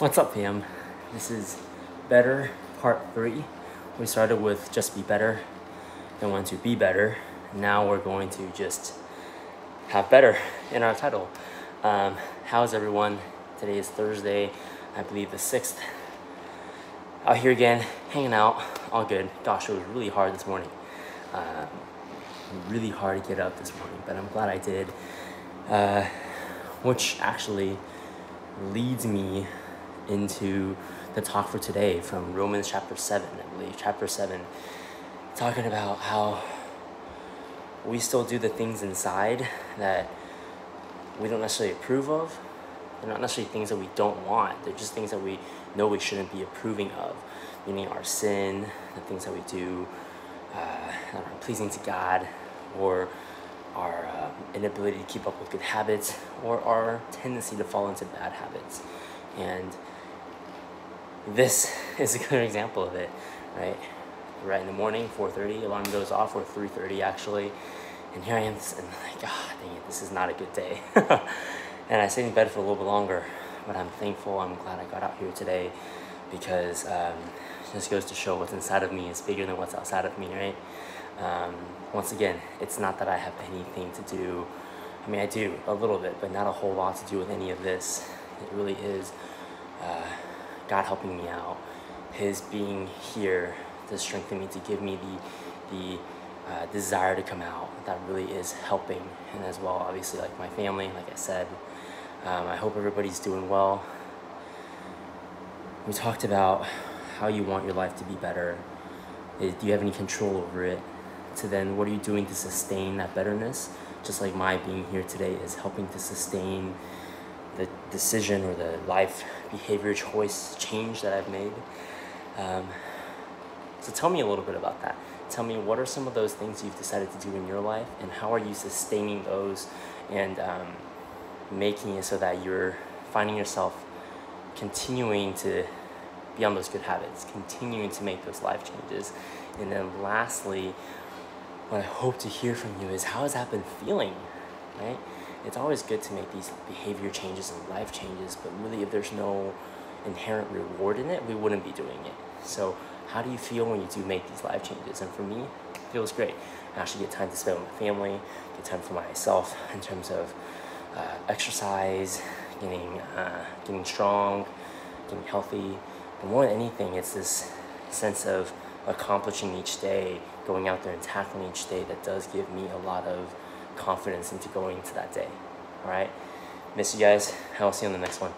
What's up, fam? This is Better Part 3. We started with Just Be Better, then went to Be Better. Now we're going to just have better in our title. Um, how's everyone? Today is Thursday, I believe the 6th. Out here again, hanging out, all good. Gosh, it was really hard this morning. Um, really hard to get up this morning, but I'm glad I did. Uh, which actually leads me into the talk for today from Romans chapter 7, I believe, chapter 7, talking about how we still do the things inside that we don't necessarily approve of. They're not necessarily things that we don't want, they're just things that we know we shouldn't be approving of, meaning our sin, the things that we do uh, pleasing to God, or our uh, inability to keep up with good habits, or our tendency to fall into bad habits. And this is a good example of it, right? Right in the morning, 4.30, alarm goes off, or 3.30 actually, and here I am, and I'm like, ah, dang it, this is not a good day. and I stayed in bed for a little bit longer, but I'm thankful, I'm glad I got out here today, because um, just goes to show what's inside of me is bigger than what's outside of me, right? Um, once again, it's not that I have anything to do, I mean, I do a little bit, but not a whole lot to do with any of this. It really is God helping me out, His being here to strengthen me, to give me the, the uh, desire to come out. That really is helping. And as well, obviously, like my family, like I said, um, I hope everybody's doing well. We talked about how you want your life to be better. Do you have any control over it? To then, what are you doing to sustain that betterness? Just like my being here today is helping to sustain the decision or the life behavior choice change that I've made. Um, so tell me a little bit about that. Tell me what are some of those things you've decided to do in your life and how are you sustaining those and um, making it so that you're finding yourself continuing to be on those good habits, continuing to make those life changes. And then lastly, what I hope to hear from you is how has that been feeling, right? It's always good to make these behavior changes and life changes, but really if there's no inherent reward in it, we wouldn't be doing it. So how do you feel when you do make these life changes? And for me, it feels great. I actually get time to spend with my family, get time for myself in terms of uh, exercise, getting, uh, getting strong, getting healthy. But more than anything, it's this sense of accomplishing each day, going out there and tackling each day that does give me a lot of confidence into going into that day. All right. Miss you guys. I'll see you on the next one.